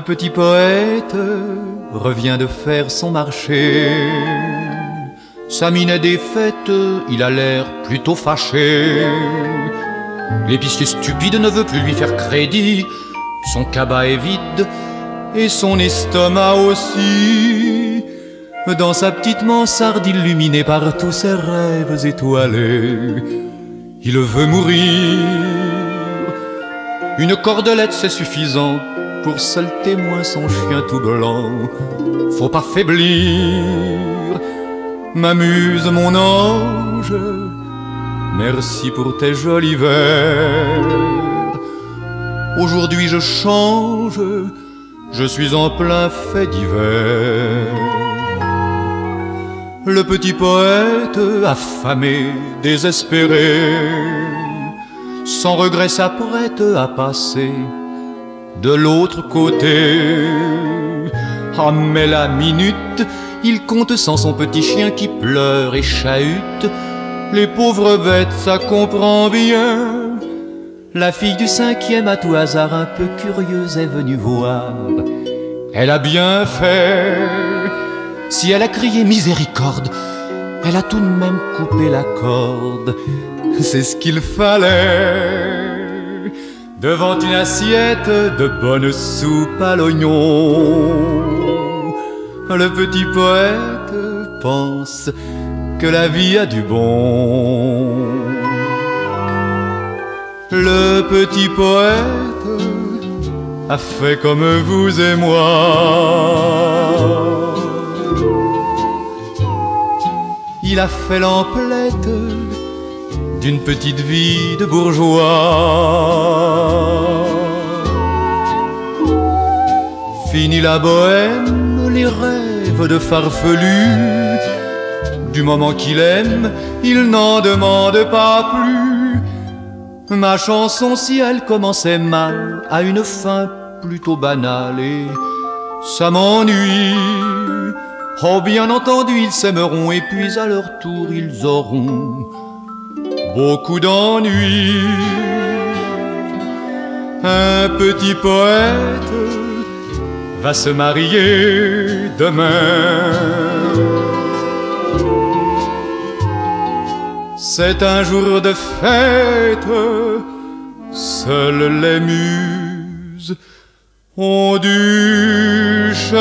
Un petit poète revient de faire son marché. Sa mine est défaite, il a l'air plutôt fâché. L'épicier stupide ne veut plus lui faire crédit. Son cabas est vide et son estomac aussi. Dans sa petite mansarde illuminée par tous ses rêves étoilés, il veut mourir. Une cordelette, c'est suffisant pour seul témoin son chien tout blanc. Faut pas faiblir, m'amuse mon ange. Merci pour tes jolis vers. Aujourd'hui je change, je suis en plein fait d'hiver. Le petit poète, affamé, désespéré, sans regret s'apprête à passer de l'autre côté. Ah mais la minute, il compte sans son petit chien qui pleure et chahute. Les pauvres bêtes, ça comprend bien. La fille du cinquième, à tout hasard un peu curieuse, est venue voir. Elle a bien fait. Si elle a crié miséricorde, elle a tout de même coupé la corde. C'est ce qu'il fallait devant une assiette de bonne soupe à l'oignon. Le petit poète pense que la vie a du bon. Le petit poète a fait comme vous et moi. Il a fait l'emplette d'une petite vie de bourgeois. Fini la bohème, les rêves de farfelu. Du moment qu'il aime, il n'en demande pas plus. Ma chanson, si elle commençait mal, a une fin plutôt banale et ça m'ennuie. Oh, bien entendu, ils s'aimeront et puis à leur tour, ils auront beaucoup d'ennuis. Un petit poète va se marier demain. C'est un jour de fête, seules les muses ont du chagrin.